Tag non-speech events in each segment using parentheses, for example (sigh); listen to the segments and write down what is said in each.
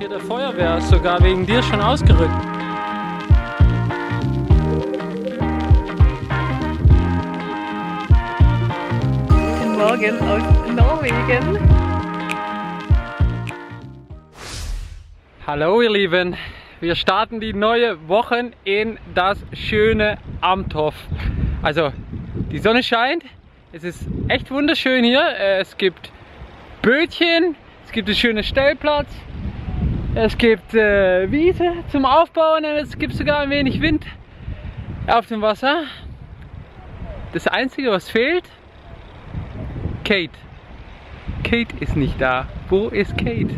Hier der Feuerwehr ist sogar wegen dir schon ausgerückt. Guten Morgen aus Norwegen. Hallo ihr Lieben, wir starten die neue Woche in das schöne Amthof. Also die Sonne scheint, es ist echt wunderschön hier. Es gibt Bötchen, es gibt einen schönen Stellplatz, es gibt äh, Wiese zum Aufbauen und es gibt sogar ein wenig Wind auf dem Wasser. Das Einzige, was fehlt, Kate. Kate ist nicht da. Wo ist Kate?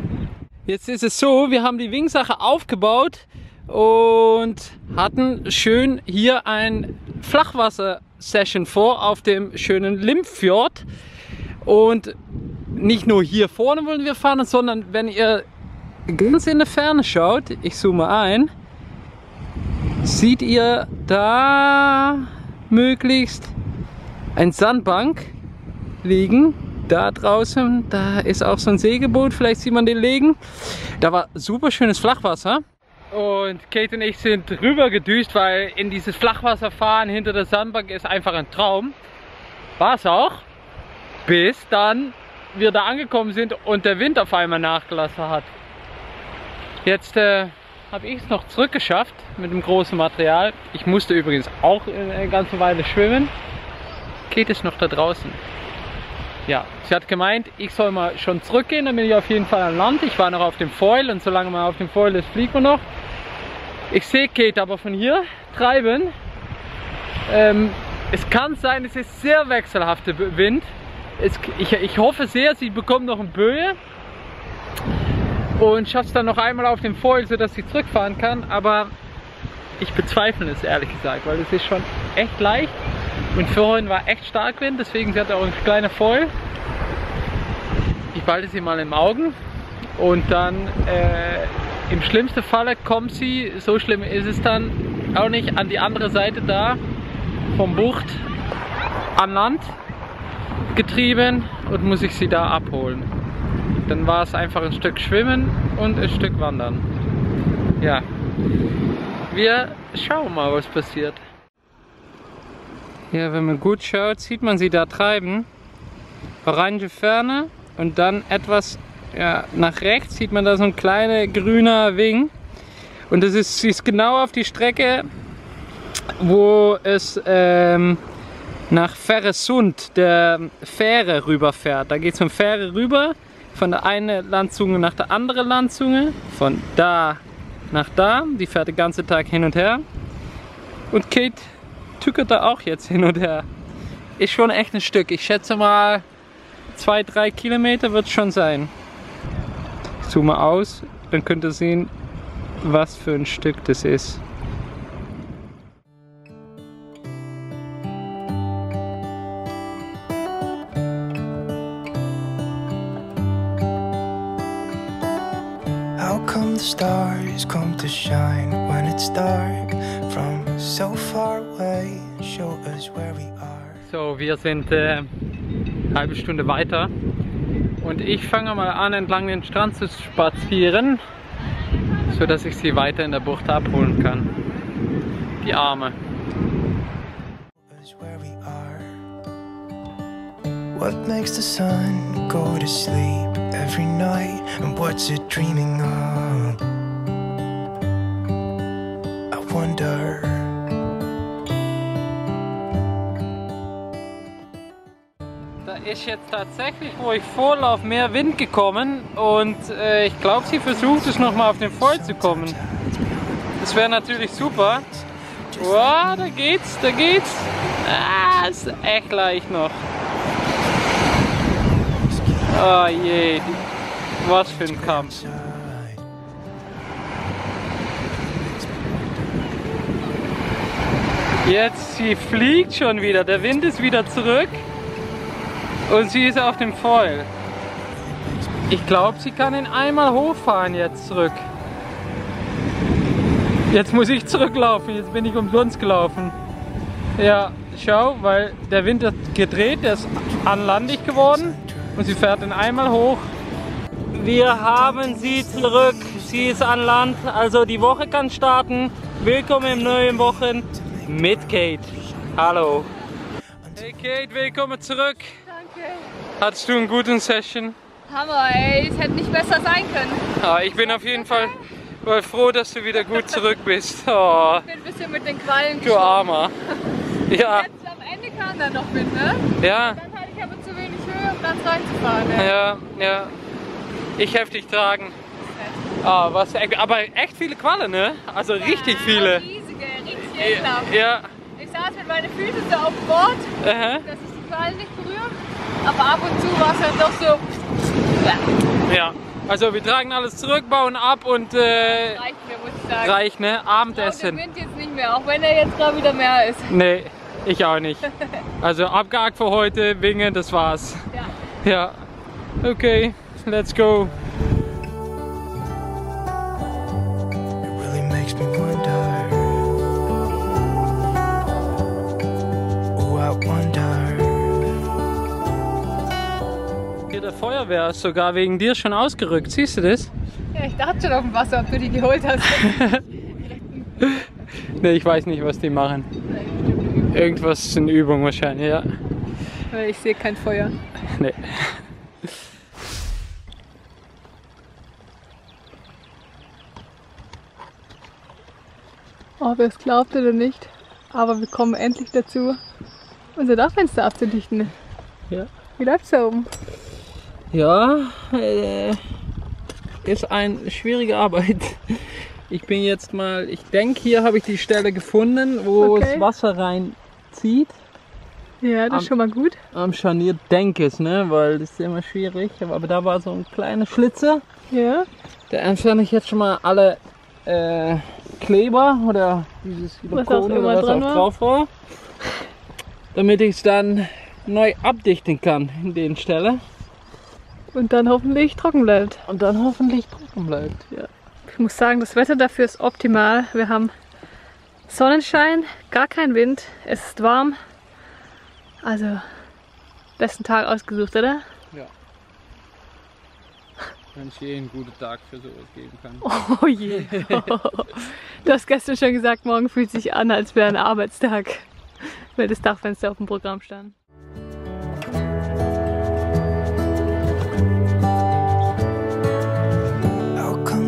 Jetzt ist es so, wir haben die Wingsache aufgebaut und hatten schön hier ein Flachwasser-Session vor auf dem schönen Limfjord. Und nicht nur hier vorne wollen wir fahren, sondern wenn ihr ganz in der Ferne schaut, ich zoome ein, seht ihr da möglichst ein Sandbank liegen. Da draußen, da ist auch so ein Segelboot, vielleicht sieht man den liegen. Da war super schönes Flachwasser. Und Kate und ich sind rüber gedüst, weil in dieses Flachwasser fahren hinter der Sandbank ist einfach ein Traum. War es auch, bis dann wir da angekommen sind und der Wind auf einmal nachgelassen hat. Jetzt äh, habe ich es noch zurückgeschafft mit dem großen Material. Ich musste übrigens auch eine ganze Weile schwimmen. Kate ist noch da draußen. Ja, sie hat gemeint, ich soll mal schon zurückgehen, dann bin ich auf jeden Fall an Land. Ich war noch auf dem Foil und solange man auf dem Foil ist, fliegt man noch. Ich sehe Kate aber von hier treiben. Ähm, es kann sein, es ist sehr wechselhafter Wind. Es, ich, ich hoffe sehr, sie bekommt noch eine Böe und schafft es dann noch einmal auf dem Foil, sodass sie zurückfahren kann. Aber ich bezweifle es ehrlich gesagt, weil es ist schon echt leicht. Und vorhin war echt stark Wind, deswegen sie hat auch ein kleiner Foil. Ich behalte sie mal im Augen und dann äh, im schlimmsten Falle kommt sie, so schlimm ist es dann auch nicht, an die andere Seite da vom Bucht an Land getrieben und muss ich sie da abholen. Dann war es einfach ein Stück Schwimmen und ein Stück Wandern. Ja, wir schauen mal, was passiert. Ja, wenn man gut schaut, sieht man sie da treiben. Orange Ferne und dann etwas ja, nach rechts sieht man da so ein kleiner grüner Wing. Und das ist, ist genau auf die Strecke, wo es ähm, nach Ferresund, der Fähre rüberfährt. Da geht es von Fähre rüber, von der einen Landzunge nach der anderen Landzunge, von da nach da. Die fährt den ganzen Tag hin und her. Und Kate tückert da auch jetzt hin und her. Ist schon echt ein Stück. Ich schätze mal, zwei, drei Kilometer wird es schon sein. Ich zoome aus, dann könnt ihr sehen, was für ein Stück das ist. Stars come to shine when it's dark from so far away? Show us where we are. So, wir sind äh, eine halbe Stunde weiter und ich fange mal an entlang den Strand zu spazieren, so dass ich sie weiter in der Bucht abholen kann. Die Arme. What makes the sun go to sleep every night? And what's it dreaming of? Wonder. Da ist jetzt tatsächlich, wo ich vorlauf, mehr Wind gekommen und äh, ich glaube, sie versucht es nochmal auf den Foil zu kommen. Das wäre natürlich super. Wow, da geht's, da geht's. Ah, ist echt leicht noch. Oh je, was für ein Kampf. Jetzt, sie fliegt schon wieder, der Wind ist wieder zurück und sie ist auf dem Foil. Ich glaube, sie kann ihn einmal hochfahren jetzt zurück. Jetzt muss ich zurücklaufen, jetzt bin ich umsonst gelaufen. Ja, schau, weil der Wind hat gedreht, der ist anlandig geworden und sie fährt ihn einmal hoch. Wir haben sie zurück. sie ist an Land. Also die Woche kann starten. Willkommen im neuen Wochen mit Kate. Hallo. Hey Kate, willkommen zurück. Danke. Hattest du einen guten Session? Hammer, ey. Es hätte nicht besser sein können. Ah, ich bin auf jeden Fall froh, dass du wieder gut zurück bist. Oh, (laughs) Ich bin ein bisschen mit den Quallen du Armer. Ja, (laughs) Jetzt am Ende kam dann noch mit, ne? ja, Dann hatte ich aber zu wenig Höhe, um dann reinzufahren. Ne? ja, ja. Ich heftig tragen. Ah, was, aber echt viele Qualle, ne? Also richtig viele. Ekelhaft. Ja, Ich saß mit meinen Füßen so auf dem Board, aha. dass ich die Quallen nicht berühre. Aber ab und zu war es dann doch so. ja. Also wir tragen alles zurück, bauen ab und äh, Reicht mir, muss ich sagen. reicht, ne? Ich Abendessen. den Wind jetzt nicht mehr, auch wenn er jetzt gerade wieder mehr ist. Nee, ich auch nicht. (laughs) Also abgehakt für heute, Winge, das war's. Ja. Ja. Okay, let's go. Der Feuerwehr ist sogar wegen dir schon ausgerückt. Siehst du das? ja, ich dachte schon auf dem Wasser, ob du die geholt hast. (laughs) Nee, ich weiß nicht, was die machen. Irgendwas in Übung wahrscheinlich, ja. Weil ich sehe kein Feuer. Nee. Ob ihr es glaubt oder nicht, aber wir kommen endlich dazu, unser Dachfenster abzudichten. Ja. Wie läuft's da oben? Ja, äh, ist eine schwierige Arbeit. Ich bin jetzt mal, ich denke, hier habe ich die Stelle gefunden, wo Okay. das Wasser reinzieht. Ja, das Am- ist schon mal gut. Am Scharnier denke es, ne, weil das ist immer schwierig. Aber da war so ein kleiner Schlitzer. Ja. Da entferne ich jetzt schon mal alle äh, Kleber oder dieses Was auch Silikon immer oder was auch drauf war. Damit ich es dann neu abdichten kann in den Stelle. Und dann hoffentlich trocken bleibt. Und dann hoffentlich trocken bleibt. Ja. Ich muss sagen, das Wetter dafür ist optimal. Wir haben Sonnenschein, gar kein Wind, es ist warm. Also, besten Tag ausgesucht, oder? Wenn es je einen guten Tag für sowas geben kann. (laughs) Oh je. Du hast gestern schon gesagt, morgen fühlt sich an, als wäre ein Arbeitstag, weil das Dachfenster auf dem Programm stand.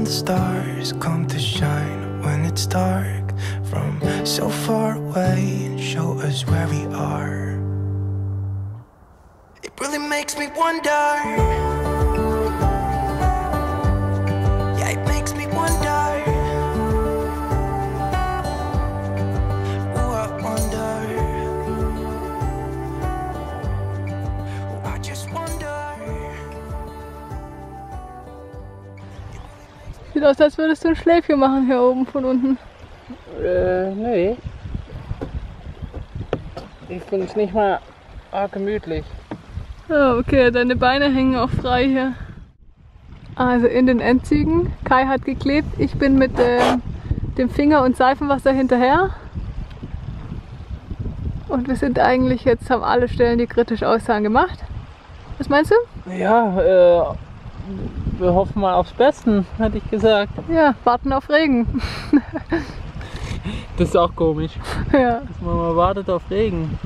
Come the stars come to shine when it's dark from so far away and show us where we are? It really makes me wonder. Sieht aus, als würdest du ein Schläfchen machen hier oben von unten. Äh, nee. Ich finde es nicht mal arg gemütlich. Ja, okay, deine Beine hängen auch frei hier. Also in den Endzügen. Kai hat geklebt. Ich bin mit äh, dem Finger und Seifenwasser hinterher. Und wir sind eigentlich jetzt, haben alle Stellen, die kritisch aussahen, gemacht. Was meinst du? Ja, äh, wir hoffen mal aufs Besten, hätte ich gesagt. Ja, warten auf Regen. (laughs) Das ist auch komisch, ja. dass man mal wartet auf Regen.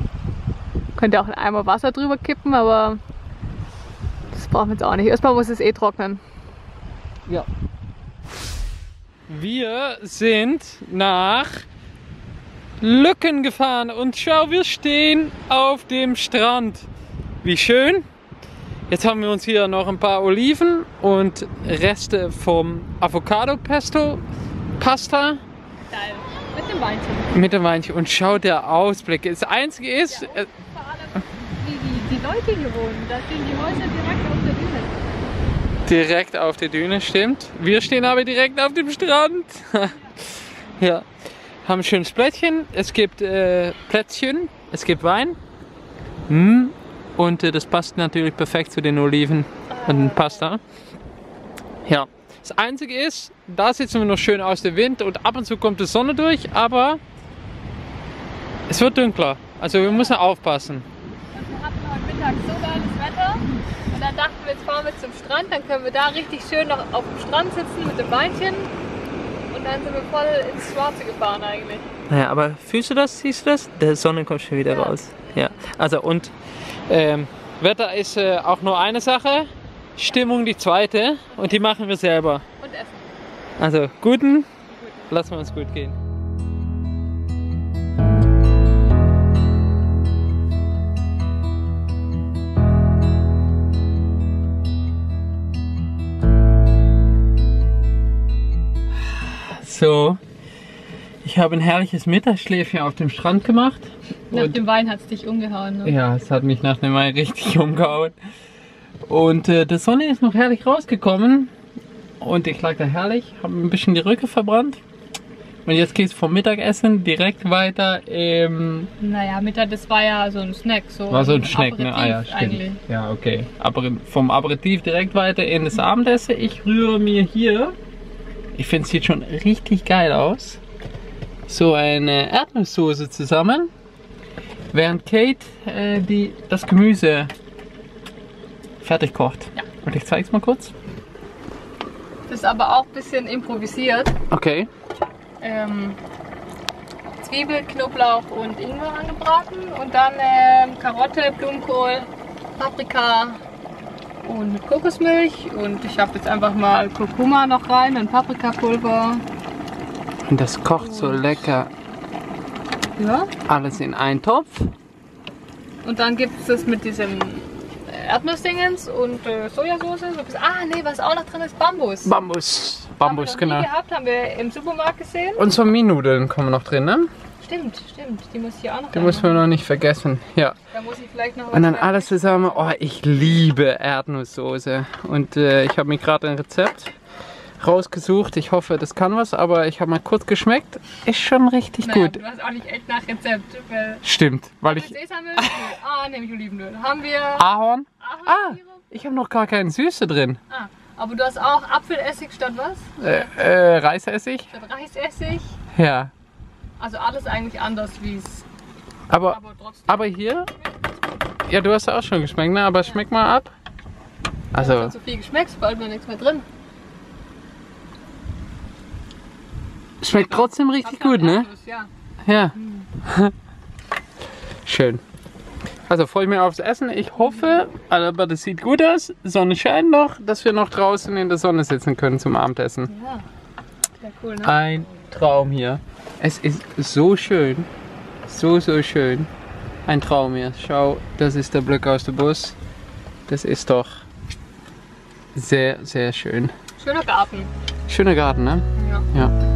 Könnt ihr auch einen Eimer Wasser drüber kippen, aber das brauchen wir jetzt auch nicht. Erstmal muss es eh trocknen. Ja. Wir sind nach Lücken gefahren und schau, wir stehen auf dem Strand. Wie schön. Jetzt haben wir uns hier noch ein paar Oliven und Reste vom Avocado Pesto Pasta Geil. Mit dem Weinchen. mit dem Weinchen. Und schau der Ausblick. Das einzige ist, äh, Vor allem, wie die, die Leute hier wohnen. Da stehen die Häuser direkt auf der Düne. Direkt auf der Düne, stimmt. Wir stehen aber direkt auf dem Strand. (laughs) ja. Haben ein schönes Plättchen. Es gibt äh, Plätzchen. Es gibt Wein. Mm. Und äh, das passt natürlich perfekt zu den Oliven und den Pasta. Ja. Das Einzige ist, da sitzen wir noch schön aus dem Wind und ab und zu kommt die Sonne durch, aber es wird dunkler. Also wir müssen aufpassen. Und wir hatten heute Mittag so geiles Wetter. Und dann dachten wir, jetzt fahren wir zum Strand, dann können wir da richtig schön noch auf dem Strand sitzen mit dem Weinchen. Und dann sind wir voll ins Schwarze gefahren eigentlich. Naja, aber fühlst du das, siehst du das? Der Sonne kommt schon wieder Ja. raus. Ja, also und ähm, Wetter ist äh, auch nur eine Sache, Stimmung die zweite und die machen wir selber. Und essen. Also guten, lassen wir uns gut gehen. So, ich habe ein herrliches Mittagsschläfchen auf dem Strand gemacht. Nach dem Wein hat es dich umgehauen. Ne? ja, es hat mich nach dem Mai richtig (laughs) umgehauen. Und äh, die Sonne ist noch herrlich rausgekommen. Und ich lag da herrlich, habe ein bisschen die Rücke verbrannt. Und jetzt geht's vom Mittagessen direkt weiter im. Naja, Mittag, das war ja so ein Snack. So War so ein Schneck, ne? Ah ja, Aperitif stimmt. Eigentlich. Ja, okay. Aber vom Aperitif direkt weiter in das Abendessen. Ich rühre mir hier. Ich finde, es sieht schon richtig geil aus. So eine Erdnusssoße zusammen. Während Kate äh, die, das Gemüse fertig kocht. Ja. Und ich zeig's mal kurz. Das ist aber auch ein bisschen improvisiert. Okay. Ähm, Zwiebel, Knoblauch und Ingwer angebraten und dann ähm, Karotte, Blumenkohl, Paprika und Kokosmilch und ich habe jetzt einfach mal Kurkuma noch rein und Paprikapulver. Und das kocht so lecker. Ja. Alles in einen Topf. Und dann gibt es das mit diesem Erdnussdingens und äh, Sojasauce. So ah, nee, was auch noch drin ist, Bambus. Bambus. haben Bambus, wir noch nie genau. gehabt, haben wir im Supermarkt gesehen. Und so Minudeln kommen noch drin, ne? Stimmt, stimmt. Die muss ich auch noch Die muss man noch nicht vergessen. Ja. Da muss ich vielleicht noch was Und dann alles zusammen. Oh, ich liebe Erdnusssoße. Und äh, ich habe mir gerade ein Rezept rausgesucht. Ich hoffe, das kann was, aber ich habe mal kurz geschmeckt. Ist schon richtig Naja, gut. Du hast auch nicht echt nach Rezept. Stimmt, weil ich. Ah, nehme ich Olivenöl. Haben wir Ahorn? Ah, Ahornsirup? ich habe noch gar keine Süße drin. Ah, aber du hast auch Apfelessig statt was? Äh, äh, Reisessig? Statt Reisessig? Ja. Also alles eigentlich anders, wie es. Aber, Aber hier. Ja, du hast auch schon geschmeckt, ne? Aber schmeck mal ab. Also, Hat so viel geschmeckt, bald mal nichts mehr drin. Schmeckt trotzdem richtig gut, ne? Ja. Ja. (laughs) Schön. Also freue ich mich aufs Essen. Ich hoffe, aber das sieht gut aus. Sonne scheint noch, dass wir noch draußen in der Sonne sitzen können zum Abendessen. Ja. Sehr cool, ne? Ein Traum hier. Es ist so schön. So, so schön. Ein Traum hier. Schau, das ist der Blick aus dem Bus. Das ist doch sehr, sehr schön. Schöner Garten. Schöner Garten, ne? Ja. Ja.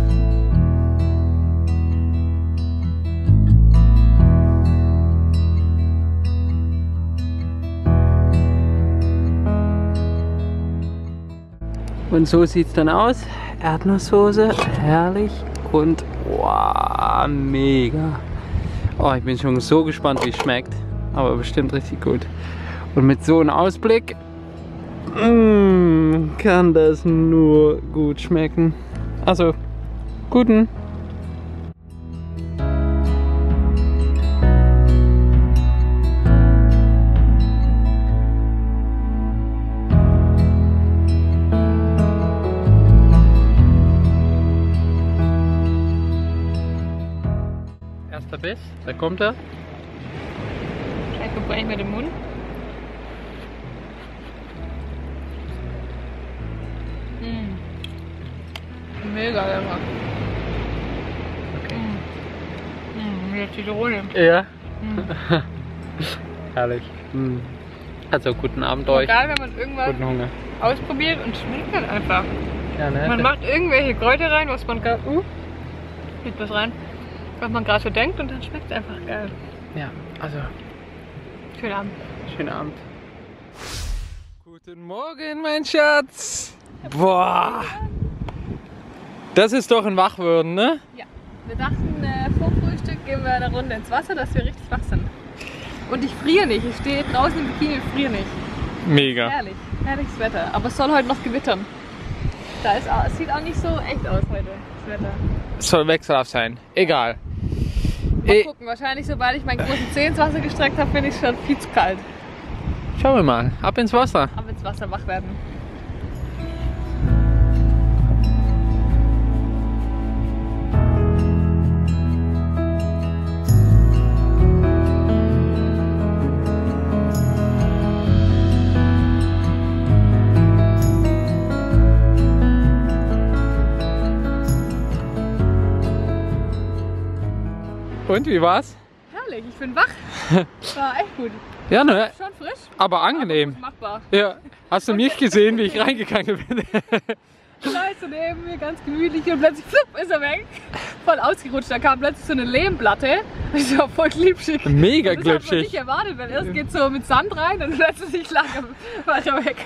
Und so sieht es dann aus. Erdnusssoße, herrlich und wow, mega. Oh, ich bin schon so gespannt, wie es schmeckt. Aber bestimmt richtig gut. Und mit so einem Ausblick mm, kann das nur gut schmecken. Also, guten. Biss, da kommt er. Vielleicht verbrenne ich mir den Mund. Mm. Mega lecker. Okay. Mm. Mm, mit Zitrone. Ja. Mm. (laughs) Herrlich. Mm. Also, guten Abend euch. geil, wenn man irgendwas Guten Hunger. ausprobiert und schmeckt dann einfach. Ja, ne? Man macht irgendwelche Kräuter rein, was man gerade. Uh, was rein. Was man gerade so denkt und dann schmeckt es einfach geil. Ja, also, Schönen Abend. schönen Abend. Guten Morgen, mein Schatz. Boah. Das ist doch ein Wachwürden, ne? Ja, wir dachten, äh, vor Frühstück gehen wir eine Runde ins Wasser, dass wir richtig wach sind. Und ich friere nicht. Ich stehe draußen im Bikini und friere nicht. Mega. Herrlich, herrliches Wetter. Aber es soll heute noch gewittern. Da ist, es sieht auch nicht so echt aus heute, das Wetter. Es soll wechselhaft sein. Egal. Mal Eh, gucken, wahrscheinlich sobald ich meinen großen Zeh ins Wasser gestreckt habe, bin ich schon viel zu kalt. Schauen wir mal. Ab ins Wasser. Ab ins Wasser wach werden. Und wie war's? Herrlich, ich bin wach. (laughs) War echt gut. Ja, ne? Schon frisch, Aber aber angenehm. gut machbar. Ja. Hast du mich gesehen, wie ich reingegangen bin? (laughs) Scheiße neben mir, ganz gemütlich und plötzlich flupp, ist er weg. Voll ausgerutscht. Da kam plötzlich so eine Lehmplatte. Ich war voll glitschig. Mega Das hat man nicht glitschig. erwartet, weil erst geht so mit Sand rein und plötzlich lag er weiter weg.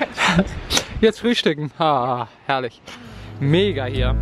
(laughs) Jetzt frühstücken. Ha, herrlich. Mega hier.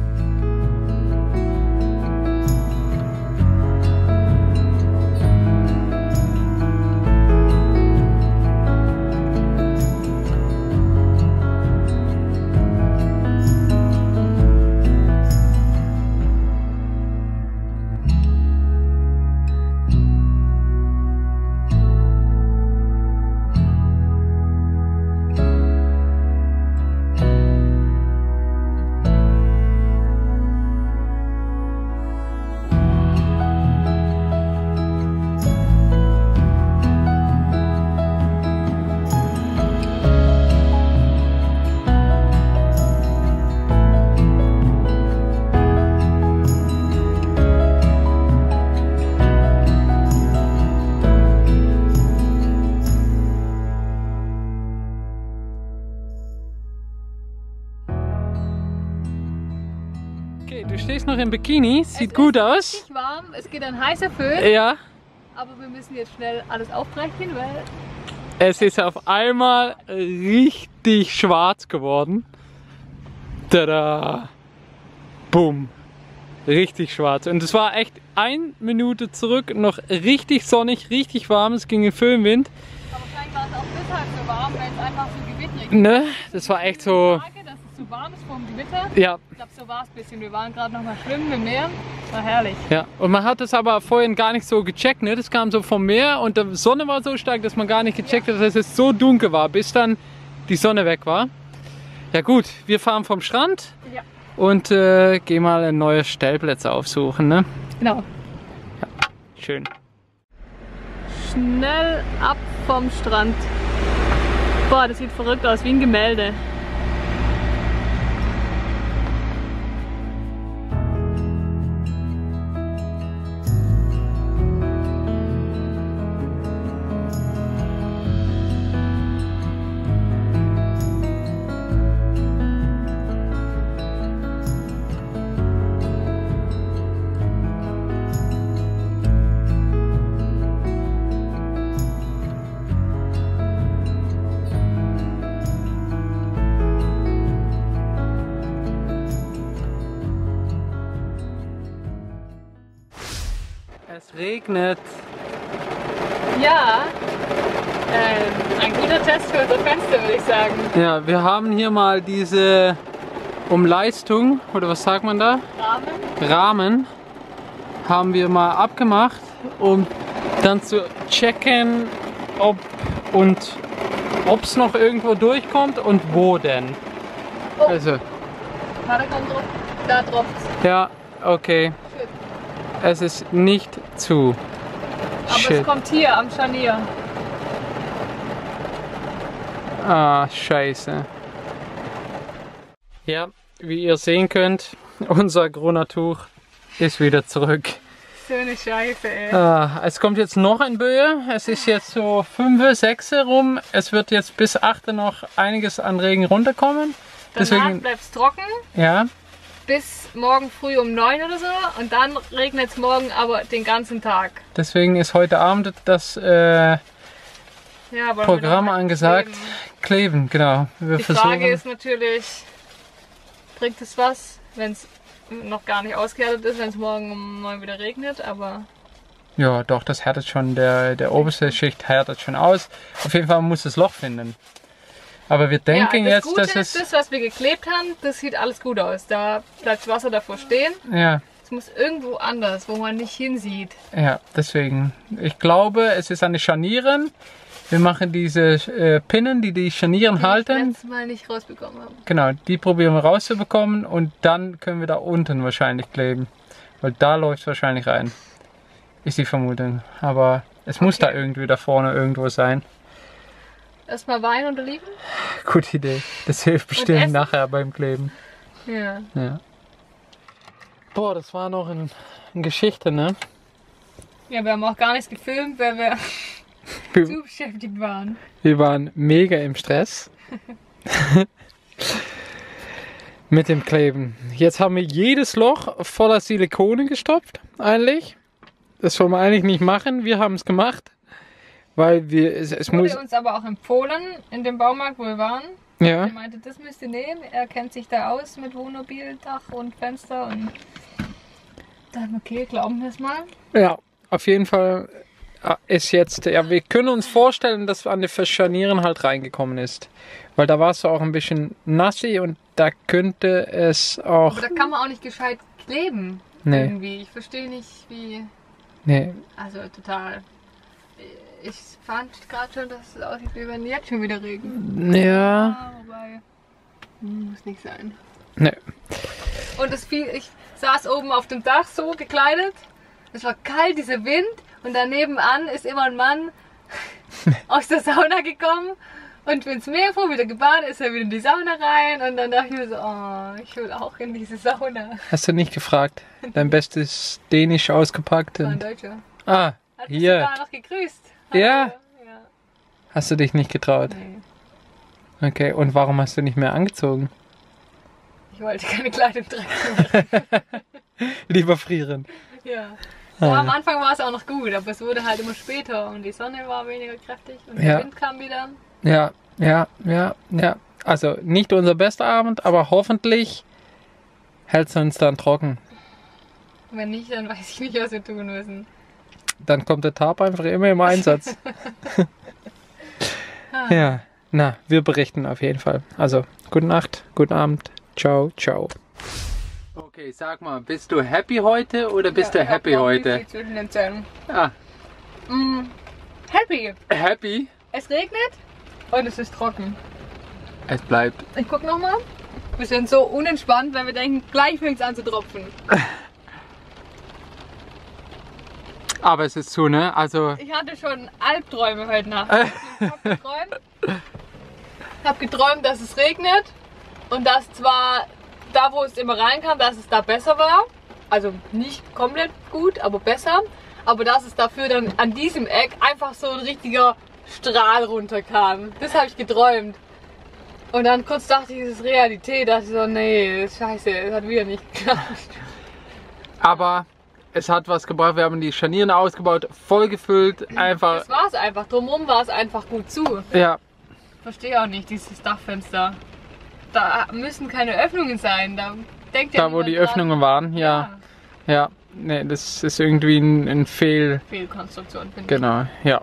Noch im Bikini. Sieht Es gut ist aus. richtig warm, es geht ein heißer Föhn, Ja. aber wir müssen jetzt schnell alles aufbrechen, weil Es ist auf einmal richtig schwarz geworden. Tada! Boom! Richtig schwarz. Und es war echt eine Minute zurück, noch richtig sonnig, richtig warm. Es ging in Föhnwind. aber vielleicht war es auch deshalb so warm, weil es einfach so gewittrig Ne? Das war echt so. Tage, es zu warm ist vom Gewitter. Ja, Ich glaube, so war es ein bisschen. Wir waren gerade noch mal schwimmen im Meer. War herrlich. ja. Und man hat das aber vorhin gar nicht so gecheckt. Ne? Das kam so vom Meer und die Sonne war so stark, dass man gar nicht gecheckt hat, dass es so dunkel war, bis dann die Sonne weg war. Ja gut, wir fahren vom Strand Ja. und äh, gehen mal neue Stellplätze aufsuchen. Ne? Genau. Schön. Schnell ab vom Strand. Boah, das sieht verrückt aus, wie ein Gemälde. Regnet. Ja, ähm, ein guter Test für unser Fenster, würde ich sagen. Ja, wir haben hier mal diese Umleistung, oder was sagt man da? Rahmen. Rahmen haben wir mal abgemacht, um dann zu checken, ob und ob es noch irgendwo durchkommt und wo denn. Oh. Also, Warte, komm drauf. Da drauf. ja, okay. Es ist nicht zu. Aber Shit. es kommt hier am Scharnier. Ah, scheiße. Ja, wie ihr sehen könnt, (laughs) unser Gronatuch ist wieder zurück. So eine Scheiße, ey. Ah, es kommt jetzt noch ein Böe. Es ist jetzt so 5, 6 rum. Es wird jetzt bis 8 noch einiges an Regen runterkommen. Danach Deswegen, bleibt es trocken ja, bis morgen früh um 9 oder so. Und dann regnet es morgen aber den ganzen Tag. deswegen ist heute Abend das äh, Ja, Programm angesagt. kleben. Kleben, genau. Wir Die versuchen. Frage ist natürlich, bringt es was, wenn es noch gar nicht ausgehärtet ist, wenn es morgen um 9 wieder regnet, aber ja, doch, das härtet schon. Der, der oberste Schicht härtet schon aus. Auf jeden Fall muss das Loch finden. Aber wir denken ja, jetzt, das Gute dass ist, es. das, was wir geklebt haben, das sieht alles gut aus. Da bleibt Wasser davor stehen. Ja, Es muss irgendwo anders, wo man nicht hinsieht. ja, deswegen. Ich glaube, es ist an den Scharnieren. Wir machen diese äh, Pinnen, die die Scharnieren Die halten. letztes Mal nicht rausbekommen habe. Genau, die probieren wir rauszubekommen und dann können wir da unten wahrscheinlich kleben. Weil da läuft es wahrscheinlich rein. Ist die Vermutung. Aber es muss da Okay. irgendwie da vorne irgendwo sein. Erstmal Wein und Oliven? Gute Idee. Das hilft bestimmt nachher beim Kleben. Ja. Ja. Boah, das war noch ein, eine Geschichte, ne? Ja, wir haben auch gar nichts gefilmt, weil wir Wir, (laughs) zu beschäftigt waren. wir waren mega im Stress. (laughs) Mit dem Kleben. Jetzt haben wir jedes Loch voller Silikone gestopft, eigentlich. Das soll man eigentlich nicht machen. Wir haben es gemacht. Weil wir, es, es muss, Wurde uns aber auch empfohlen in dem Baumarkt, wo wir waren. ja, Er meinte, das müsst ihr nehmen. Er kennt sich da aus mit Wohnmobil, Dach und Fenster. Und dann, okay, glauben wir es mal. ja, auf jeden Fall äh, ist jetzt, ja, wir können uns vorstellen, dass an die Verscharnieren halt reingekommen ist. Weil da war es auch ein bisschen nassig und da könnte es auch, Aber da kann man auch nicht gescheit kleben. nee, Irgendwie. Ich verstehe nicht, wie. nee, Also total. Ich fand gerade schon, dass es aussieht, wie wenn jetzt schon wieder Regen. ja, Ah, wobei. hm, Muss nicht sein. nee. Und das fiel, ich saß oben auf dem Dach so gekleidet. Es war kalt, dieser Wind. Und daneben an ist immer ein Mann (laughs) aus der Sauna gekommen und ins Meer fuhr, wieder gebadet, ist er wieder in die Sauna rein. Und dann dachte ich mir so, oh, ich will auch in diese Sauna. Hast du nicht gefragt? Dein (laughs) bestes Dänisch ausgepackt War ein Deutscher. ah, Hat hier, sogar noch gegrüßt. Ja. ja. hast du dich nicht getraut? Nee. Okay, und warum hast du nicht mehr angezogen? Ich wollte keine Kleidung tragen. (laughs) Lieber frieren. Ja. Ah, Ja, am. Anfang war es auch noch gut, aber es wurde halt immer später und die Sonne war weniger kräftig und Ja. der Wind kam wieder. Ja, ja, ja, ja. Also nicht unser bester Abend, aber hoffentlich hält es uns dann trocken. Wenn nicht, dann weiß ich nicht, was wir tun müssen. Dann kommt der Tarp einfach immer im Einsatz. (laughs) Ah. ja, na, wir berichten auf jeden Fall. Also, gute Nacht, guten Abend, ciao, ciao. Okay, sag mal, bist du happy heute oder bist Ja, du ich happy heute? Müsli zwischen den Zähnen. Ah, Mm, happy. happy? Es regnet und es ist trocken. Es bleibt. Ich guck nochmal. Wir sind so unentspannt, weil wir denken, gleich fängt es an zu tropfen. (laughs) Aber es ist zu, ne? Also, Ich hatte schon Albträume heute Nacht. Äh. Ich hab geträumt, hab geträumt, dass es regnet und dass zwar da, wo es immer reinkam, dass es da besser war. Also nicht komplett gut, aber besser. Aber dass es dafür dann an diesem Eck einfach so ein richtiger Strahl runterkam. Das habe ich geträumt. Und dann kurz dachte ich, es ist Realität. Da dachte ich so, nee, scheiße, es hat wieder nicht geklappt. aber es hat was gebracht. Wir haben die Scharnieren ausgebaut, voll gefüllt, einfach. Das war es einfach. Drumherum war es einfach gut zu. Ja, Verstehe auch nicht, dieses Dachfenster. Da müssen keine Öffnungen sein. Da denkt ja da wo niemand die dran. Öffnungen waren, ja. Ja, nee, das ist irgendwie ein, ein Fehl. Fehlkonstruktion, finde Genau, ja.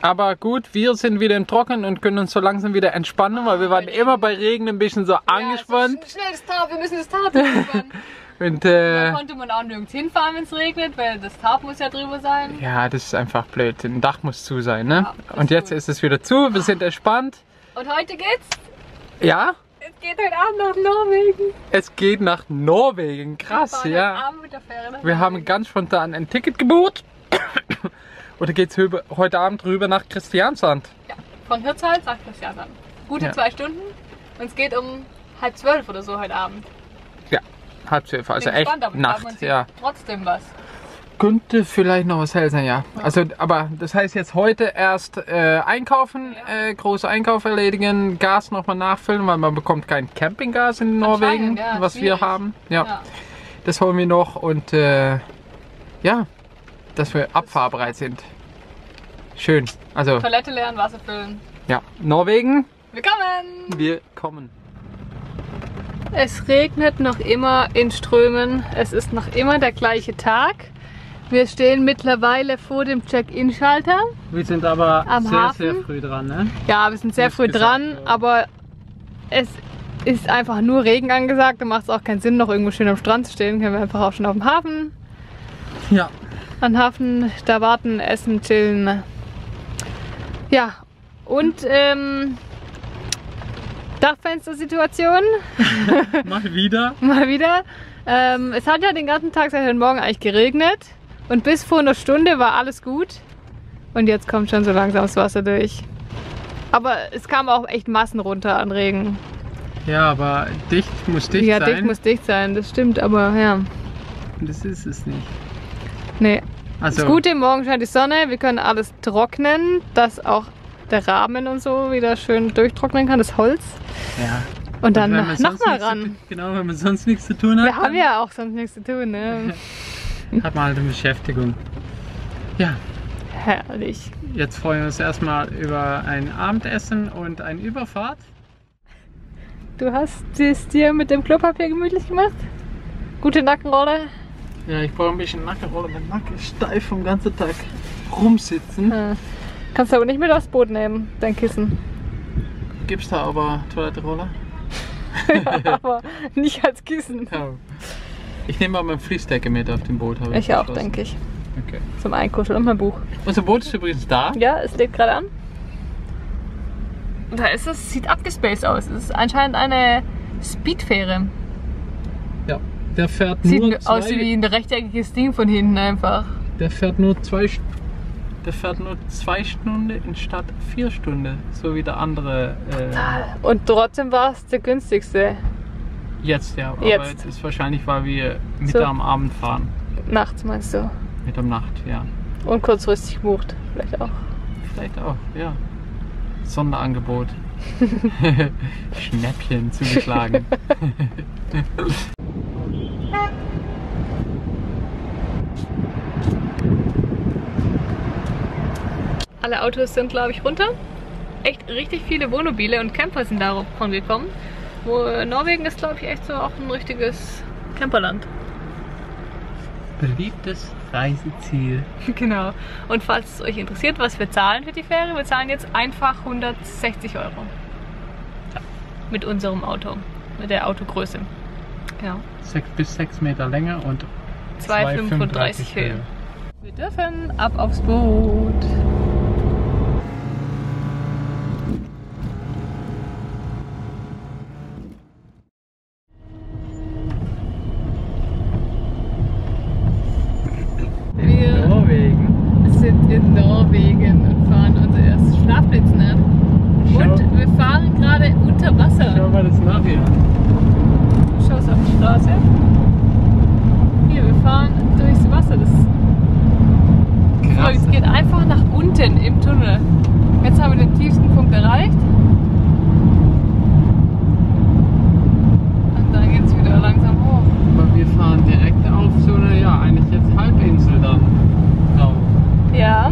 Aber gut, wir sind wieder im Trockenen und können uns so langsam wieder entspannen, weil wir waren immer bei Regen ein bisschen so ich. angespannt. Ja, so schnell das Tarp, wir müssen das Tarp (laughs) Und Da äh, konnte man auch nirgends hinfahren, wenn es regnet, weil das Tarp muss ja drüber sein. ja, das ist einfach blöd. Ein Dach muss zu sein, ne? Ja, Und jetzt gut. ist es wieder zu, wir sind entspannt. Und heute geht's. Ja, Es geht heute Abend nach Norwegen. es geht nach Norwegen. Krass, Wir ja. Abend mit der Fähre Wir haben ganz spontan ein Ticket gebucht. (coughs) Und dann geht's heute Abend rüber nach Christiansand. ja, von Hirtshals nach Christiansand. Gute Ja. zwei Stunden. Und es geht um halb zwölf oder so heute Abend. Halb zwölf, also Bin echt man Nacht, ja. Trotzdem was. Könnte vielleicht noch was hell sein, ja. Also, aber das heißt jetzt heute erst äh, einkaufen, äh, große Einkauf erledigen, Gas nochmal nachfüllen, weil man bekommt kein Campinggas in Norwegen, ja, was wir schwierig. haben. Ja, Ja. das holen wir noch und äh, ja, dass wir abfahrbereit sind. Schön. Also, Toilette leeren, Wasser füllen. ja, Norwegen, Willkommen! wir kommen. Es regnet noch immer in Strömen. Es ist noch immer der gleiche Tag. Wir stehen mittlerweile vor dem Check-in-Schalter. Wir sind aber Am sehr, Hafen? sehr früh dran, ne? Ja, wir sind sehr Muss früh gesagt dran, werden. aber es ist einfach nur Regen angesagt. Da macht es auch keinen Sinn, noch irgendwo schön am Strand zu stehen. Können wir einfach auch schon auf dem Hafen. Ja. An den Hafen, da warten, essen, chillen. Ja, und ähm, Dachfenstersituation. (laughs) Mal wieder. (laughs) Mal wieder. Ähm, es hat ja den ganzen Tag seit heute Morgen eigentlich geregnet. Und bis vor einer Stunde war alles gut. Und jetzt kommt schon so langsam das Wasser durch. Aber es kam auch echt Massen runter an Regen. Ja, aber dicht muss dicht ja, sein. dicht muss dicht sein, das stimmt, aber ja. Und das ist es nicht. Nee. Also, Das Gute, morgen scheint die Sonne, wir können alles trocknen, dass auch der Rahmen und so wieder schön durchtrocknen kann, das Holz. ja. Und dann nochmal ran. tun- Genau, wenn man sonst nichts zu tun hat, Wir haben ja auch sonst nichts zu tun, ne? (laughs) hat man halt eine Beschäftigung. Ja, Herrlich. jetzt freuen wir uns erstmal über ein Abendessen und eine Überfahrt. Du hast es dir mit dem Klopapier gemütlich gemacht? Gute Nackenrolle? Ja, ich brauche ein bisschen Nackenrolle. Mein Nacken ist steif vom ganzen Tag rumsitzen. Ja. Kannst du aber nicht mit aufs Boot nehmen, dein Kissen. Gibt's da aber Toilettenrolle? (laughs) aber nicht als Kissen. Ja. Ich nehme mal meine Fließdecke mit auf dem Boot. habe Ich auch, denke ich. Okay. Zum Einkuscheln und mein Buch. Unser Boot ist übrigens da. Ja, es lädt gerade an. Da ist es, sieht abgespaced aus. Es ist anscheinend eine Speedfähre. Ja. Der fährt Sieht nur aus zwei, wie ein rechteckiges Ding von hinten einfach. Der fährt nur zwei Der fährt nur zwei Stunden statt vier Stunden. So wie der andere äh, Und trotzdem war es der günstigste. jetzt, ja. Aber Jetzt. ist wahrscheinlich, weil wir mit So. am Abend fahren. Nachts meinst du? Mit am Nacht, ja. Und kurzfristig gebucht. Vielleicht auch. Vielleicht auch, ja. Sonderangebot. (laughs) (laughs) Schnäppchen zugeschlagen. (laughs) Alle Autos sind, glaube ich, runter. Echt richtig viele Wohnmobile und Camper sind davon gekommen. Wo Norwegen ist, glaube ich, echt so auch ein richtiges Camperland. Beliebtes Reiseziel. (laughs) Genau. Und falls es euch interessiert, was wir zahlen für die Fähre, wir zahlen jetzt einfach 160 Euro. Ja. Mit unserem Auto. Mit der Autogröße. Genau. Sechs bis sechs Meter Länge und 2,35 Höhe. Wir dürfen ab aufs Boot. Wir Norwegen. sind in Norwegen und fahren unser erstes Schlafplätzchen an. Und wir fahren gerade unter An. Du schaust auf die Straße. Hier, wir fahren durchs Wasser. Das Krass. es geht einfach nach unten im Tunnel. Jetzt haben wir den tiefsten Punkt erreicht. Und dann geht es wieder langsam hoch. Aber wir fahren direkt auf so eine, ja, eigentlich jetzt Halbinsel dann drauf. Ja,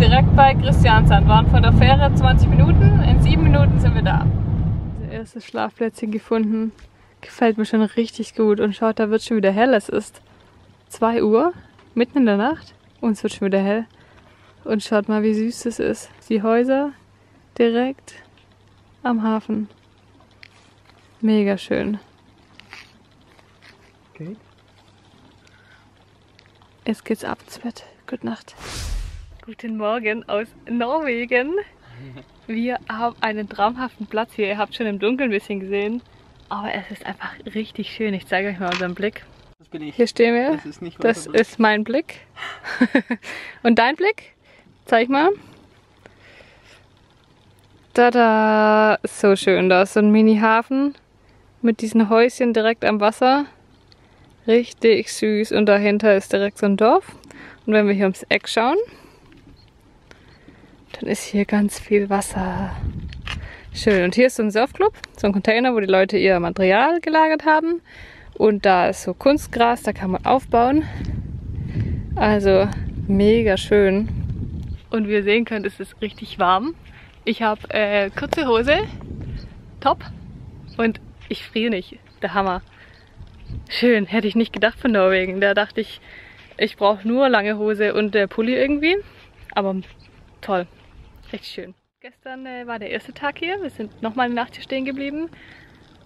direkt bei Christiansand. Waren von der Fähre 20 Minuten. In 7 Minuten sind wir da. Das erste Schlafplätzchen gefunden. Gefällt mir schon richtig gut. Und schaut, da wird schon wieder hell. Es ist 2 Uhr, mitten in der Nacht. Und es wird schon wieder hell. Und schaut mal, wie süß das ist. Die Häuser direkt am Hafen. Mega schön. Okay. Jetzt geht's ab ins Bett. Gute Nacht. Guten Morgen aus Norwegen. Wir haben einen traumhaften Platz hier. Ihr habt schon im Dunkeln ein bisschen gesehen. Aber es ist einfach richtig schön. Ich zeige euch mal unseren Blick. Das bin ich. Hier stehen wir. Das ist nicht Das Blick. ist mein Blick. (laughs) Und dein Blick? Zeig mal. Tada! So schön. Da ist so ein Mini-Hafen mit diesen Häuschen direkt am Wasser. Richtig süß. Und dahinter ist direkt so ein Dorf. Und wenn wir hier ums Eck schauen, dann ist hier ganz viel Wasser. Schön. Und hier ist so ein Surfclub, so ein Container, wo die Leute ihr Material gelagert haben. Und da ist so Kunstgras, da kann man aufbauen. Also mega schön. Und wie ihr sehen könnt, ist es richtig warm. Ich habe äh, kurze Hose, top. Und ich friere nicht. Der Hammer. Schön, hätte ich nicht gedacht von Norwegen. Da dachte ich, ich brauche nur lange Hose und äh, Pulli irgendwie. Aber toll, richtig schön. Gestern äh, war der erste Tag hier. Wir sind nochmal eine Nacht hier stehen geblieben.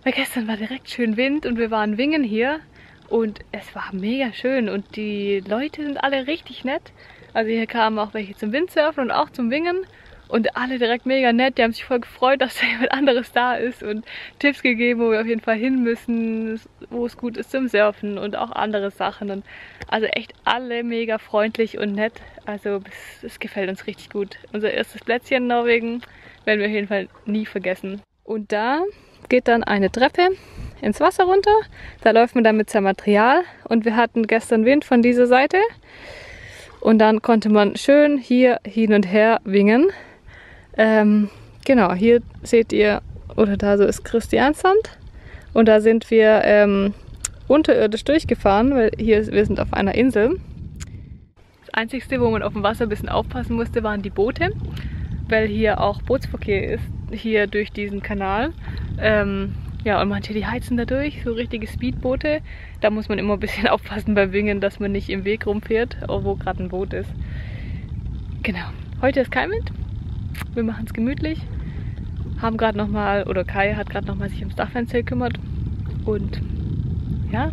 Weil gestern war direkt schön Wind und wir waren Wingen hier. Und es war mega schön und die Leute sind alle richtig nett. Also hier kamen auch welche zum Windsurfen und auch zum Wingen. Und alle direkt mega nett, die haben sich voll gefreut, dass da jemand anderes da ist und Tipps gegeben, wo wir auf jeden Fall hin müssen, wo es gut ist zum Surfen und auch andere Sachen. Und also echt alle mega freundlich und nett. Also es, es gefällt uns richtig gut. Unser erstes Plätzchen in Norwegen werden wir auf jeden Fall nie vergessen. Und da geht dann eine Treppe ins Wasser runter. Da läuft man dann mit seinem Material und wir hatten gestern Wind von dieser Seite. Und dann konnte man schön hier hin und her wingen. Ähm, genau, hier seht ihr, oder da so ist Christiansand. Und da sind wir ähm, unterirdisch durchgefahren, weil hier wir sind auf einer Insel. Das Einzige, wo man auf dem Wasser ein bisschen aufpassen musste, waren die Boote, weil hier auch Bootsverkehr ist, hier durch diesen Kanal. Ähm, ja, und manche, die heizen da durch, so richtige Speedboote. Da muss man immer ein bisschen (laughs) aufpassen beim Wingen, dass man nicht im Weg rumfährt, wo gerade ein Boot ist. Genau. Heute ist kein Wind. Wir machen es gemütlich. Haben gerade nochmal, oder Kai hat gerade nochmal sich ums Dachfenster gekümmert. Und ja,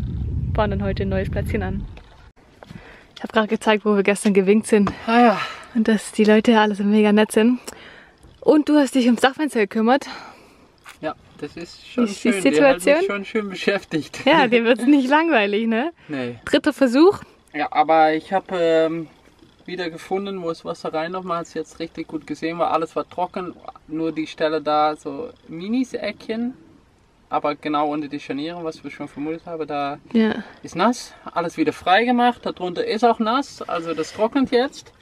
fahren dann heute ein neues Plätzchen an. Ich habe gerade gezeigt, wo wir gestern gewinkt sind. Ah ja. Und dass die Leute alle so mega nett sind. Und du hast dich ums Dachfenster gekümmert. Ja, das ist schon die schön. Die Situation? mich schon schön beschäftigt. Ja, dir wird es nicht (laughs) langweilig, ne? Nee. Dritter Versuch. Ja, aber ich habe ähm, wieder gefunden, wo das Wasser reinläuft. Man hat es jetzt richtig gut gesehen, weil alles war trocken. Nur die Stelle da, so Minis-Eckchen. Aber genau unter die Scharniere, was wir schon vermutet haben, da Ja. ist nass. Alles wieder frei gemacht. Darunter ist auch nass. Also das trocknet jetzt.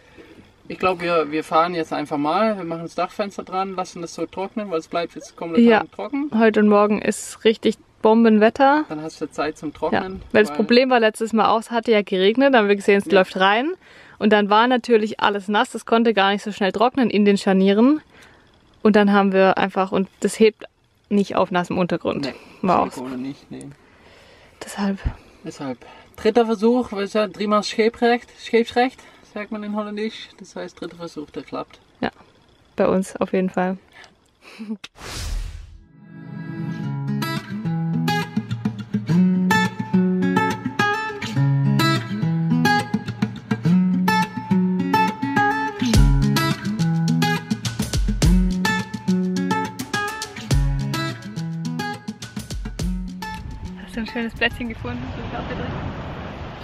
Ich glaube, wir, wir fahren jetzt einfach mal. Wir machen das Dachfenster dran, lassen das so trocknen, weil es bleibt jetzt komplett Ja. trocken. Heute und morgen ist richtig Bombenwetter. Dann hast du Zeit zum Ja. Trocknen. Weil das Problem war letztes Mal auch, es hatte ja geregnet, dann haben wir gesehen, es Ja. läuft rein. Und dann war natürlich alles nass, das konnte gar nicht so schnell trocknen in den Scharnieren. Und dann haben wir einfach, und das hebt nicht auf nassem Untergrund. Nee, War auch nicht, nee. deshalb. Deshalb. Dritter Versuch, was ist ja driemaal scheeprecht, scheepsrecht, sagt man in Holländisch. Das heißt, dritter Versuch, der klappt. Bei uns auf jeden Fall. Ein schönes Plätzchen gefunden? zum Kaffee drin?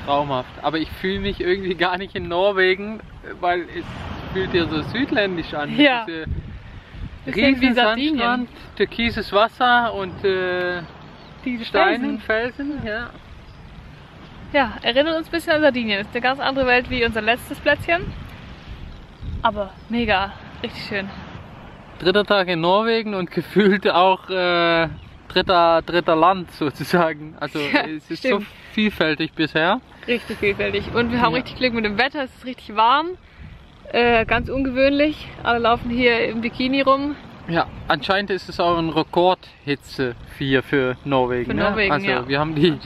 Traumhaft. Aber ich fühle mich irgendwie gar nicht in Norwegen, weil es fühlt ja so südländisch an. Ja. Diese riesen. Sandstrand, türkises Wasser und äh, Die Steine, Felsen. Felsen. Ja. Ja, erinnert uns ein bisschen an Sardinien. Ist eine ganz andere Welt wie unser letztes Plätzchen. Aber mega, richtig schön. Dritter Tag in Norwegen und gefühlt auch äh, dritter, dritter Land sozusagen. Also Ja, es ist stimmt. so vielfältig bisher. Richtig vielfältig. Und wir haben Ja. richtig Glück mit dem Wetter. Es ist richtig warm. Äh, ganz ungewöhnlich. Alle laufen hier im Bikini rum. Ja, anscheinend ist es auch ein Rekordhitze hier für Norwegen. Für ne? Norwegen, also ja. wir haben die,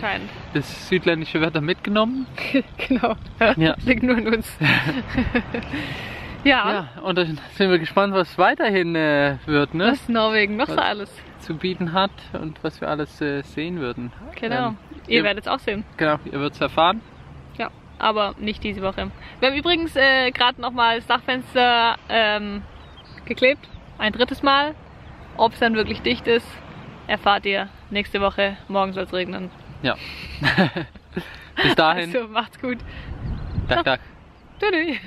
das südländische Wetter mitgenommen. (laughs) genau. Ja. (laughs) Liegt nur an uns. (laughs) ja, Ja, und dann sind wir gespannt, was weiterhin äh, wird, ne? was Norwegen noch so Was- alles. Zu bieten hat und was wir alles äh, sehen würden. Genau. Ähm, Ihr ihr- werdet es auch sehen. Genau, ihr werdet es erfahren. Ja, aber nicht diese Woche. Wir haben übrigens äh, gerade nochmal das Dachfenster ähm, geklebt. Ein drittes Mal. Ob es dann wirklich dicht ist, erfahrt ihr nächste Woche. Morgen soll es regnen. Ja. (laughs) Bis dahin, Also macht's gut. Tag, Tag. Tschüss.